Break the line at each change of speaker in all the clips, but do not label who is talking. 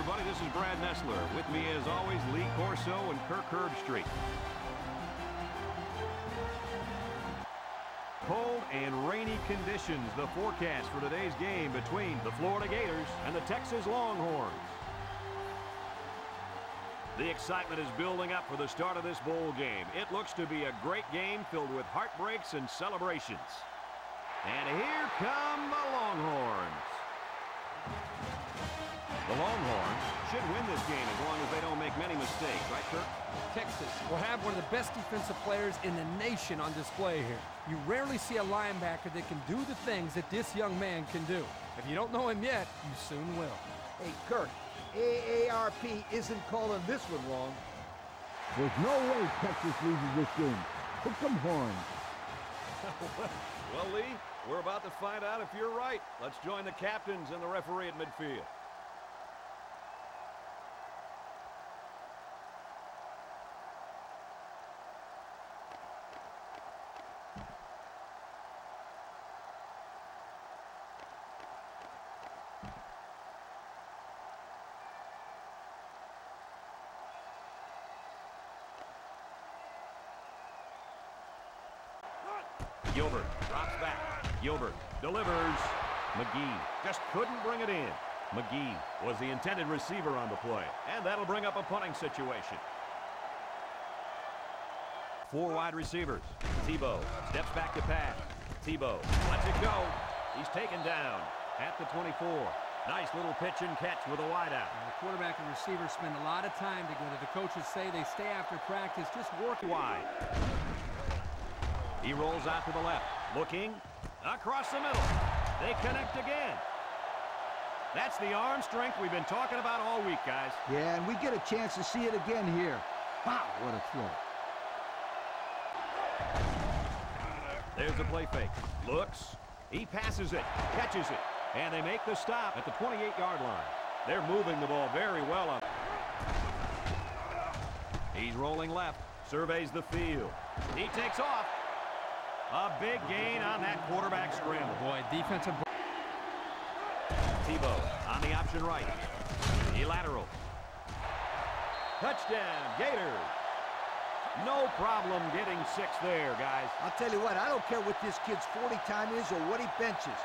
everybody. This is Brad Nessler. With me, as always, Lee Corso and Kirk Herbstreit. Cold and rainy conditions, the forecast for today's game between the Florida Gators and the Texas Longhorns. The excitement is building up for the start of this bowl game. It looks to be a great game filled with heartbreaks and celebrations. And here come the Longhorns. The Longhorns should win this game as long as they don't make many mistakes, right, Kirk?
Texas will have one of the best defensive players in the nation on display here. You rarely see a linebacker that can do the things that this young man can do. If you don't know him yet, you soon will.
Hey, Kirk, AARP isn't calling this one wrong.
There's no way Texas loses this game. Pick some horns.
well, Lee, we're about to find out if you're right. Let's join the captains and the referee at midfield. Gilbert drops back. Gilbert delivers. McGee just couldn't bring it in. McGee was the intended receiver on the play, and that'll bring up a punting situation. Four wide receivers. Tebow steps back to pass. Tebow lets it go. He's taken down at the 24. Nice little pitch and catch with a wideout.
The quarterback and receiver spend a lot of time together. The coaches say they stay after practice, just work
wide. He rolls out to the left, looking across the middle. They connect again. That's the arm strength we've been talking about all week, guys.
Yeah, and we get a chance to see it again here. Wow, what a throw.
There's the play fake. Looks. He passes it, catches it, and they make the stop at the 28-yard line. They're moving the ball very well. Up. He's rolling left, surveys the field. He takes off. A big gain on that quarterback scramble.
Boy, defensive...
Tebow on the option right. He lateral. Touchdown, Gators. No problem getting six there, guys.
I'll tell you what, I don't care what this kid's 40 time is or what he benches.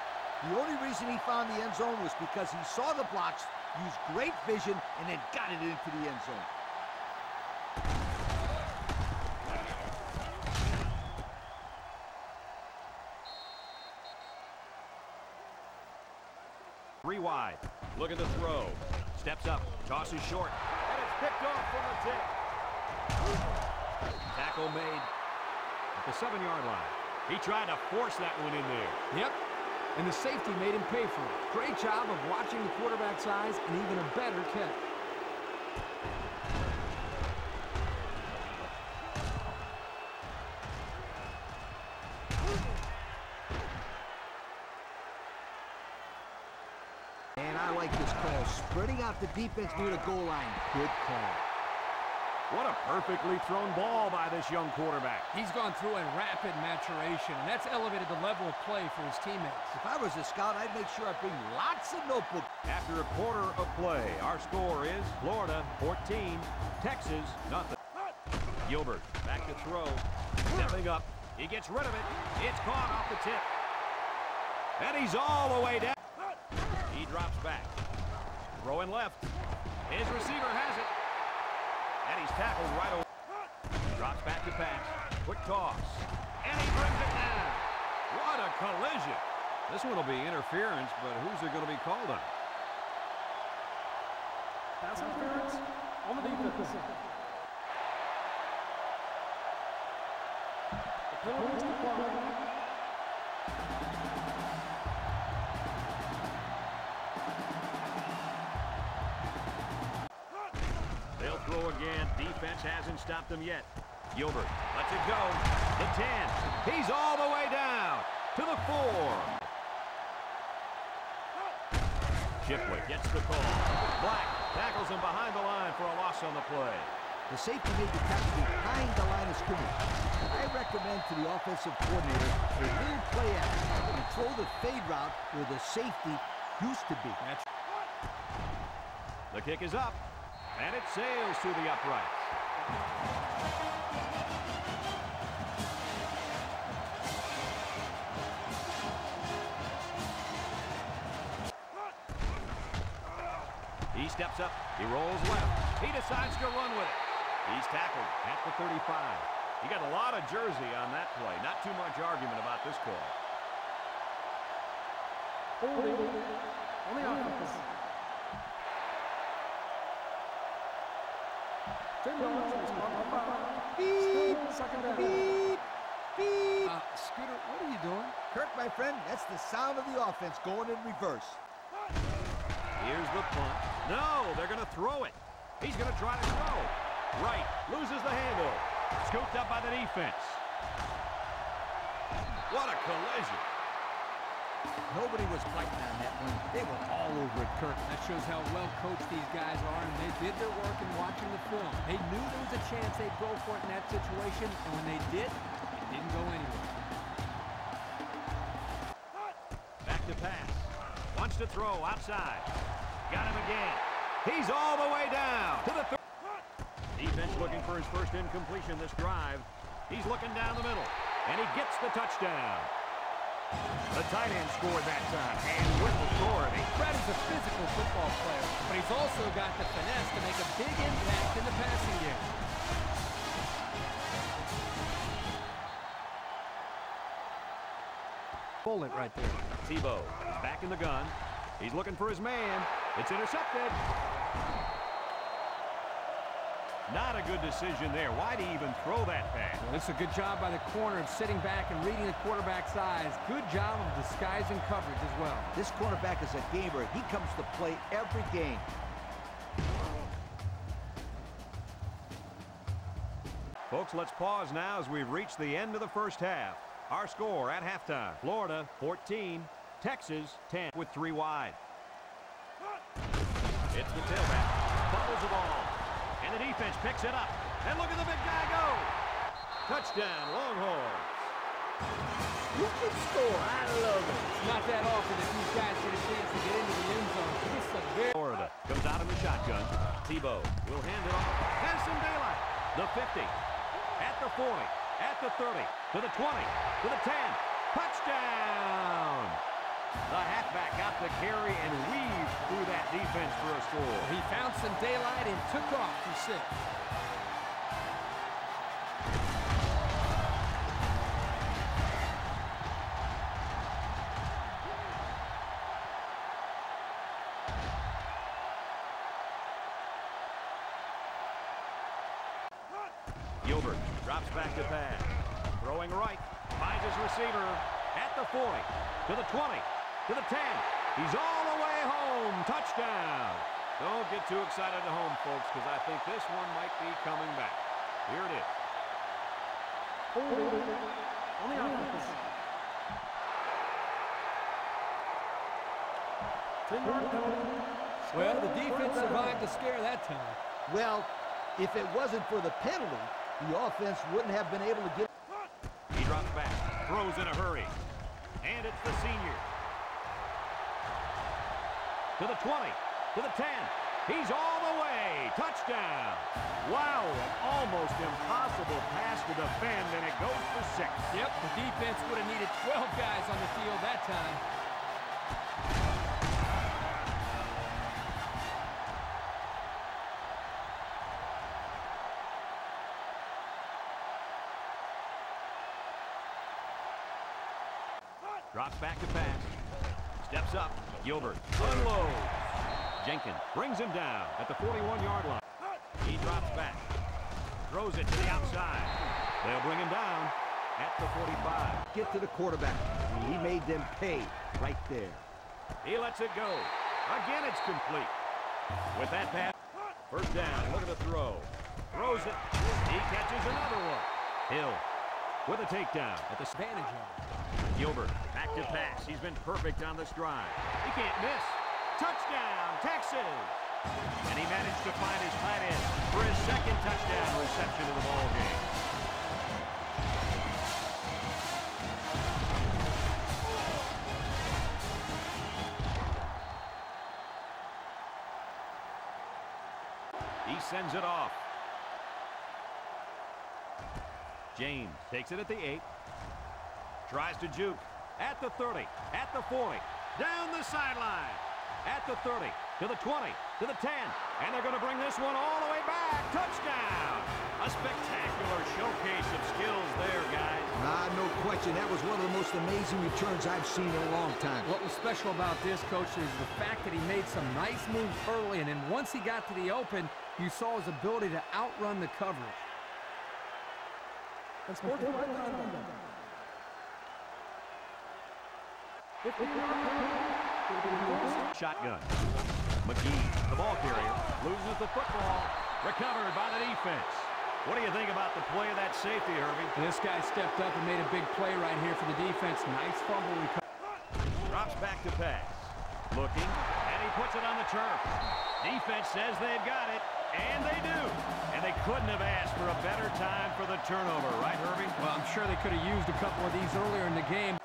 The only reason he found the end zone was because he saw the blocks, used great vision, and then got it into the end zone.
Three wide. Look at the throw. Steps up, tosses short, and it's picked off from the tip. Tackle made at the seven-yard line. He tried to force that one in there.
Yep, and the safety made him pay for it. Great job of watching the quarterback's eyes and even a better catch.
Spreading the defense near the goal line. Good call.
What a perfectly thrown ball by this young quarterback.
He's gone through a rapid maturation, and that's elevated the level of play for his teammates.
If I was a scout, I'd make sure I bring lots of notebooks.
After a quarter of play, our score is Florida 14, Texas nothing. Gilbert back to throw, stepping up. He gets rid of it. It's caught off the tip. And he's all the way down. He drops back. Throwing left. His receiver has it. And he's tackled right away. Drops back to pass. Quick toss. And he brings it down. What a collision. This one will be interference, but who's it going to be called on?
Pass interference on the defense. The penalty is declined.
Again. Defense hasn't stopped them yet. Gilbert lets it go. The 10. He's all the way down to the 4. Shipley gets the call. Black tackles him behind the line for a loss on the play.
The safety made the tackle behind the line of scrimmage. I recommend to the offensive coordinator a little play action and throw the fade route where the safety used to be.
The The kick is up, and it sails to the uprights. He steps up. He rolls left. He decides to run with it. He's tackled at the 35. He got a lot of jersey on that play. Not too much argument about this call.
Holding on the offense. Ten yards and it's caught by five.
Beep,
second down.
beep, beep.
Uh, Scooter, what are you doing?
Kirk, my friend, that's the sound of the offense going in reverse.
Here's the punt. No, they're going to throw it. He's going to try to throw. Right, loses the handle. Scooped up by the defense. What a collision.
Nobody was fighting on that one. They were all over it, Kirk.
That shows how well coached these guys are, and they did their work in watching the film. They knew there was a chance they'd go for it in that situation, and when they did, it didn't go anywhere.
Back to pass. Wants to throw outside. Got him again. He's all the way down to the third. Defense looking for his first incompletion this drive. He's looking down the middle, and he gets the touchdown. The tight end scored that time, and with authority.
Fred is a physical football player, but he's also got the finesse to make a big impact in the passing game. Bullet right there.
Tebow back in the gun. He's looking for his man. It's intercepted. Not a good decision there. Why'd he even throw that pass?
Well, it's a good job by the corner of sitting back and reading the quarterback's eyes. Good job of disguising coverage as well.
This cornerback is a gamer. He comes to play every game.
Folks, let's pause now as we've reached the end of the first half. Our score at halftime, Florida 14, Texas 10 with three wide. It's the tailback. Fumbles the ball. And the defense picks it up. And look at the big guy go. Touchdown, Longhorns.
You can score. I love it.
It's not that often that these guys get a chance to get into the end zone. This is a very
Florida comes out in the shotgun. Tebow will hand it off. Has some daylight. The 50. At the 40. At the 30. To the 20. To the 10. Touchdown! The halfback got the carry and weaved through that defense for a score.
He found some daylight and took off for six.
Gilbert drops back to pass. Throwing right. Finds his receiver at the 40. To the 20. To the 10. He's all the way home. Touchdown. Don't get too excited at home, folks, because I think this one might be coming back. Here it is.
Holding on the. Ten yard penalty.
Well, the defense survived the scare that time.
Well, if it wasn't for the penalty, the offense wouldn't have been able to get.
He drops back. Throws in a hurry. And it's the senior. To the 20. To the 10. He's all the way. Touchdown. Wow, an almost impossible pass to defend, and it goes for six.
Yep, the defense would have needed 12 guys on the field that time.
Drops back to pass. Steps up. Gilbert unloads. Jenkins brings him down at the 41-yard line. He drops back. Throws it to the outside. They'll bring him down at the 45.
Get to the quarterback. He made them pay right there.
He lets it go. Again, it's complete. With that pass, first down. Look at the throw. Throws it. He catches another one. Hill with a takedown at the
Advantage of.
Gilbert, back to pass. He's been perfect on this drive. He can't miss. Touchdown, Texas! And he managed to find his tight end for his second touchdown reception of the ball game. He sends it off. James takes it at the 8. Tries to juke. At the 30. At the 40. Down the sideline. At the 30. To the 20. To the 10. And they're going to bring this one all the way back. Touchdown. A spectacular showcase of skills there, guys.
Ah, no question. That was one of the most amazing returns I've seen in a long time.
What was special about this, Coach, is the fact that he made some nice moves early, and then once he got to the open, you saw his ability to outrun the coverage.
And sports right down. 15
Shotgun. McGee, the ball carrier, loses the football. Recovered by the defense. What do you think about the play of that safety, Herbie?
And this guy stepped up and made a big play right here for the defense. Nice fumble recovery.
Drops back to pass. Looking, and he puts it on the turf. Defense says they've got it, and they do. And couldn't have asked for a better time for the turnover, right, Herbie?
Well, I'm sure they could have used a couple of these earlier in the game.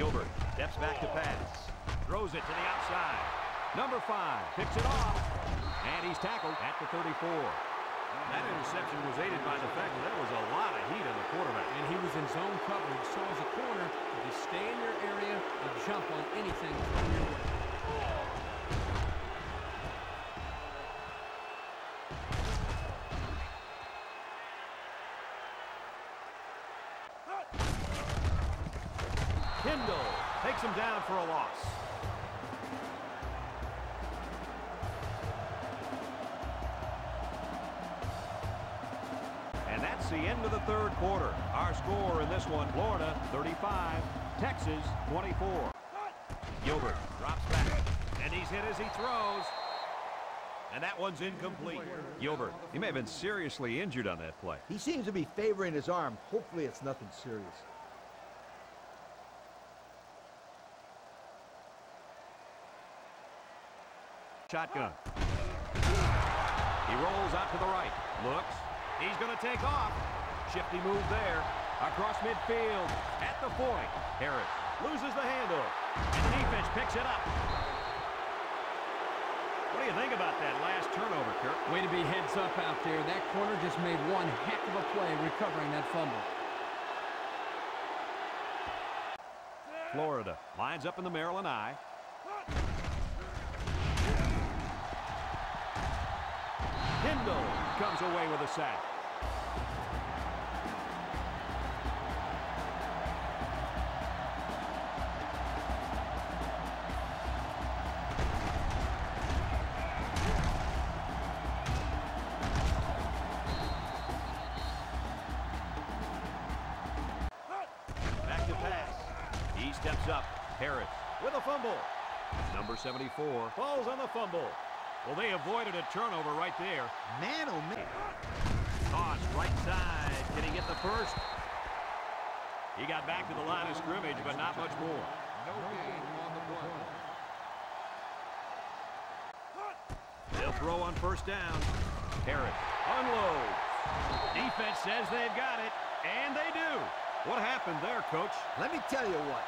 Gilbert steps back to pass. Throws it to the outside. Number five picks it off. And he's tackled at the 34. That interception was aided by the fact that there was a lot of heat on the quarterback.
And he was in zone coverage, so as a corner, if you stay in your area and jump on anything thrown your way.
Takes him down for a loss. And that's the end of the third quarter. Our score in this one, Florida 35, Texas 24. Gilbert drops back, and he's hit as he throws. And that one's incomplete. Gilbert, he may have been seriously injured on that play.
He seems to be favoring his arm. Hopefully it's nothing serious.
Shotgun. He rolls out to the right. Looks. He's going to take off. Shifty move there. Across midfield. At the 40. Harris loses the handle. And the defense picks it up. What do you think about that last turnover, Kirk?
Way to be heads up out there. That corner just made one heck of a play recovering that fumble.
Florida lines up in the Maryland I. Kendall comes away with a sack. Back to pass. He steps up. Harris with a fumble. Number 74 falls on the fumble. Well, they avoided a turnover right there.
Man, oh man.
Toss right side. Can he get the first? He got back to the line of scrimmage, but not much more.
No gain on the play.
They'll throw on first down. Harris unloads. Defense says they've got it, and they do. What happened there, Coach?
Let me tell you what.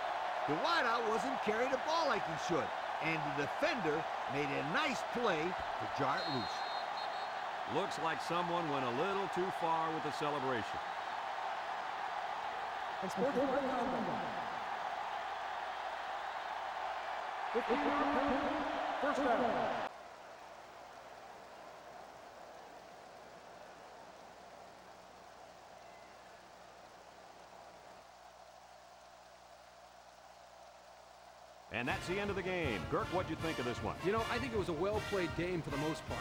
The wideout wasn't carrying the ball like he should. And the defender made a nice play to jar it loose.
Looks like someone went a little too far with the celebration.
And sports right down. 15 First down.
And that's the end of the game. Kirk, what'd you think of this one?
You know, I think it was a well-played game for the most part.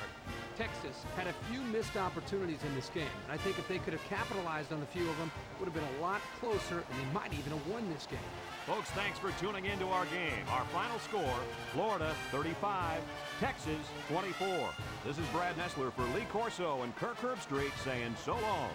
Texas had a few missed opportunities in this game. And I think if they could have capitalized on a few of them, it would have been a lot closer, and they might even have won this game.
Folks, thanks for tuning in to our game. Our final score, Florida 35, Texas 24. This is Brad Nessler for Lee Corso and Kirk Herbstreit saying so long.